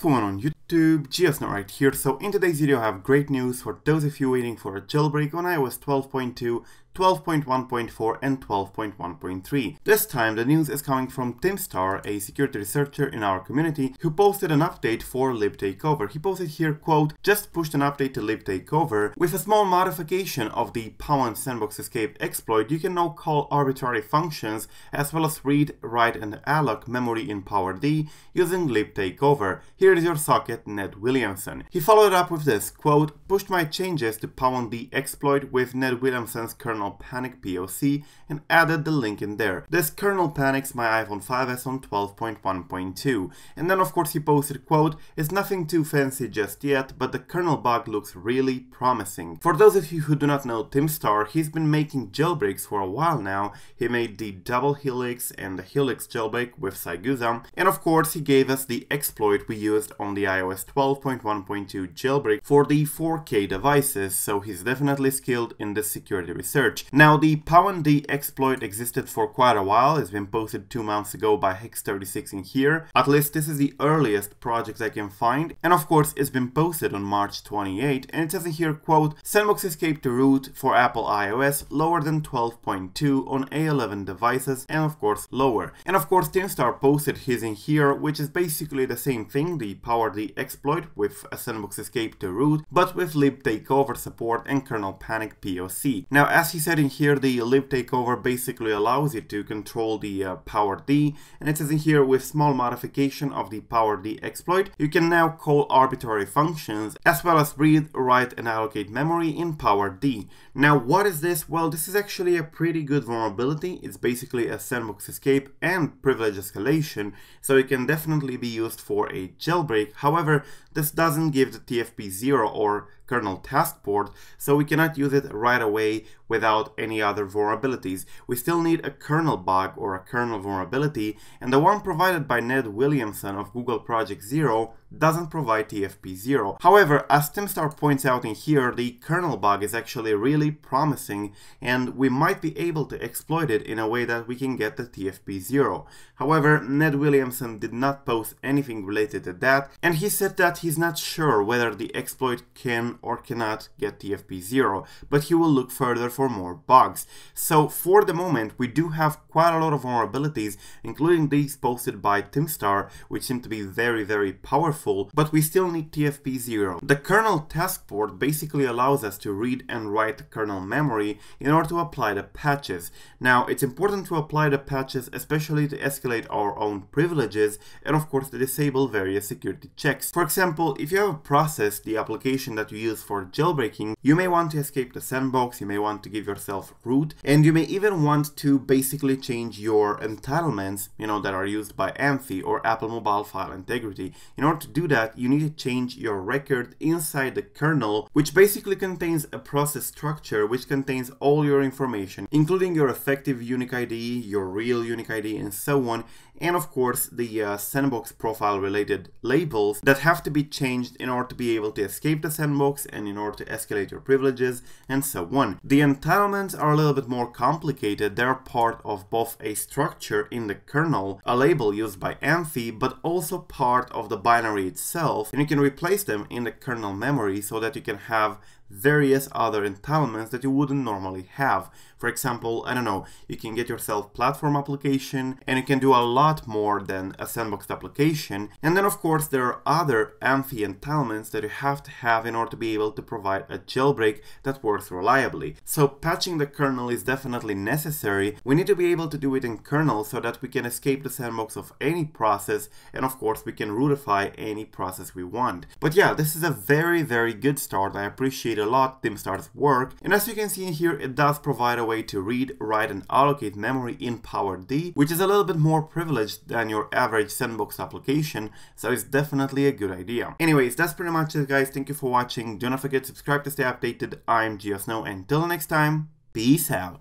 going on YouTube? GeoSnow right here. So in today's video I have great news for those of you waiting for a jailbreak on iOS 12.2 12.1.4 and 12.1.3. This time the news is coming from Tim Starr, a security researcher in our community, who posted an update for libtakeover. He posted here, quote, just pushed an update to libtakeover. With a small modification of the Powon sandbox escape exploit, you can now call arbitrary functions as well as read, write and alloc memory in PowerD using libtakeover. Here is your socket, Ned Williamson. He followed up with this, quote, pushed my changes to PowerD exploit with Ned Williamson's kernel kernel panic POC and added the link in there. This kernel panics my iPhone 5s on 12.1.2. And then of course he posted quote, it's nothing too fancy just yet, but the kernel bug looks really promising. For those of you who do not know Tim Star, he's been making jailbreaks for a while now. He made the double helix and the helix jailbreak with Cygusa, and of course he gave us the exploit we used on the iOS 12.1.2 jailbreak for the 4K devices, so he's definitely skilled in the security research Now the PowerD exploit existed for quite a while, it's been posted two months ago by Hex36 in here. At least this is the earliest project I can find, and of course it's been posted on March 28, and it says in here, quote, Sandbox escape to root for Apple iOS lower than 12.2 on A11 devices, and of course lower. And of course Tim Starr posted his in here, which is basically the same thing, the PowerD exploit with a Sandbox escape to root, but with lib takeover support and kernel panic POC. Now as he in here, the lib takeover basically allows you to control the uh, PowerD, and it says in here with small modification of the PowerD exploit, you can now call arbitrary functions as well as read, write and allocate memory in PowerD. Now what is this? Well, this is actually a pretty good vulnerability. It's basically a sandbox escape and privilege escalation, so it can definitely be used for a jailbreak. However, this doesn't give the TFP0 or kernel task port, so we cannot use it right away without any other vulnerabilities. We still need a kernel bug or a kernel vulnerability, and the one provided by Ned Williamson of Google Project Zero doesn't provide TFP0. However, as Tim Starr points out in here, the kernel bug is actually really promising, and we might be able to exploit it in a way that we can get the TFP0. However, Ned Williamson did not post anything related to that, and he said that he's not sure whether the exploit can or cannot get TFP0, but he will look further for more bugs. So for the moment, we do have quite a lot of vulnerabilities, including these posted by Tim Starr, which seem to be very, very powerful, but we still need TFP0. The kernel task port basically allows us to read and write kernel memory in order to apply the patches. Now, it's important to apply the patches, especially to escalate our own privileges, and of course to disable various security checks. For example, if you have a process, the application that you use for jailbreaking, you may want to escape the sandbox, you may want to give yourself root, and you may even want to basically change your entitlements, you know, that are used by Amphy or Apple Mobile File Integrity. In order to do that, you need to change your record inside the kernel, which basically contains a process structure which contains all your information, including your effective unique ID, your real unique ID, and so on, and of course the uh, sandbox profile related labels that have to be changed in order to be able to escape the sandbox and in order to escalate your privileges and so on. The entitlements are a little bit more complicated. They're part of both a structure in the kernel, a label used by Amphy, but also part of the binary itself and you can replace them in the kernel memory so that you can have various other entitlements that you wouldn't normally have. For example, I don't know, you can get yourself platform application and you can do a lot more than a sandboxed application. And then of course there are other Amphy entitlements that you have to have in order to be able to provide a jailbreak that works reliably. So patching the kernel is definitely necessary. We need to be able to do it in kernel so that we can escape the sandbox of any process and of course we can rootify any process we want. But yeah, this is a very very good start. I appreciate a lot Tim Starr's work and as you can see in here it does provide a way to read, write and allocate memory in PowerD, which is a little bit more privileged than your average sandbox application, so it's definitely a good idea. Anyways, that's pretty much it guys, thank you for watching, do not forget to subscribe to stay updated, I'm GeoSnow, and until next time, peace out.